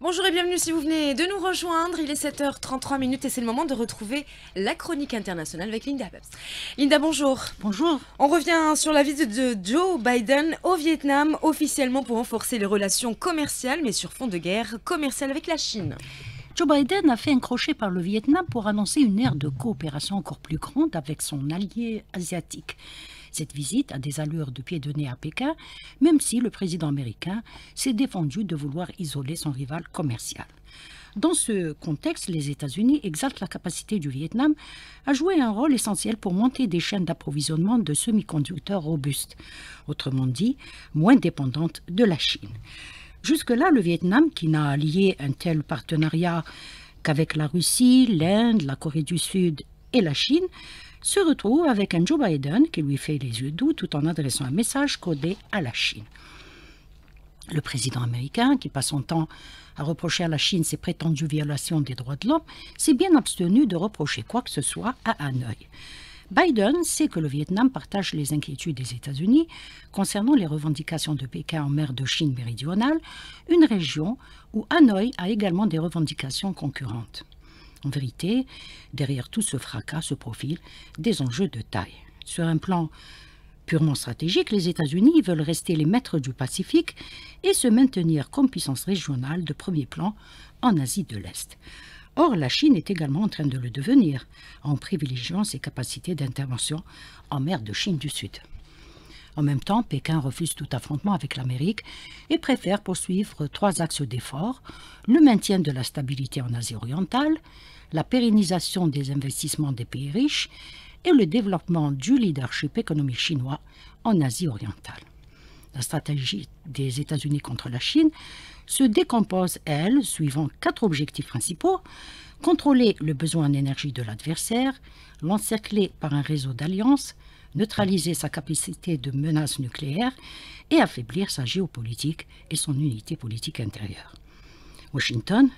Bonjour et bienvenue si vous venez de nous rejoindre. Il est 7h33 minutes et c'est le moment de retrouver la chronique internationale avec Linda. Linda, bonjour. Bonjour. On revient sur la visite de Joe Biden au Vietnam, officiellement pour renforcer les relations commerciales, mais sur fond de guerre commerciale avec la Chine. Joe Biden a fait un crochet par le Vietnam pour annoncer une ère de coopération encore plus grande avec son allié asiatique. Cette visite a des allures de pied de nez à Pékin, même si le président américain s'est défendu de vouloir isoler son rival commercial. Dans ce contexte, les États-Unis exaltent la capacité du Vietnam à jouer un rôle essentiel pour monter des chaînes d'approvisionnement de semi-conducteurs robustes, autrement dit, moins dépendantes de la Chine. Jusque-là, le Vietnam, qui n'a lié un tel partenariat qu'avec la Russie, l'Inde, la Corée du Sud et la Chine, se retrouve avec un Joe Biden qui lui fait les yeux doux tout en adressant un message codé à la Chine. Le président américain, qui passe son temps à reprocher à la Chine ses prétendues violations des droits de l'homme, s'est bien abstenu de reprocher quoi que ce soit à Hanoï. Biden sait que le Vietnam partage les inquiétudes des États-Unis concernant les revendications de Pékin en mer de Chine méridionale, une région où Hanoï a également des revendications concurrentes. En vérité, derrière tout ce fracas se profilent des enjeux de taille. Sur un plan purement stratégique, les États-Unis veulent rester les maîtres du Pacifique et se maintenir comme puissance régionale de premier plan en Asie de l'Est. Or, la Chine est également en train de le devenir, en privilégiant ses capacités d'intervention en mer de Chine du Sud. En même temps, Pékin refuse tout affrontement avec l'Amérique et préfère poursuivre trois axes d'effort le maintien de la stabilité en Asie orientale, la pérennisation des investissements des pays riches et le développement du leadership économique chinois en Asie orientale. La stratégie des États-Unis contre la Chine se décompose, elle, suivant quatre objectifs principaux contrôler le besoin en énergie de l'adversaire, l'encercler par un réseau d'alliances, neutraliser sa capacité de menace nucléaire et affaiblir sa géopolitique et son unité politique intérieure. Washington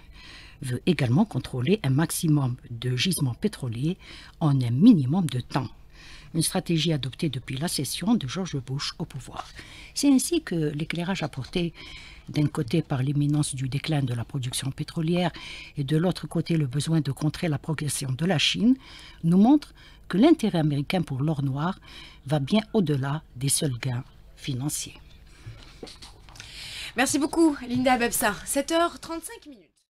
veut également contrôler un maximum de gisements pétroliers en un minimum de temps. Une stratégie adoptée depuis la session de George Bush au pouvoir. C'est ainsi que l'éclairage apporté d'un côté par l'imminence du déclin de la production pétrolière et de l'autre côté le besoin de contrer la progression de la Chine, nous montre que l'intérêt américain pour l'or noir va bien au-delà des seuls gains financiers. Merci beaucoup, Linda Babsa. 7h35 minutes.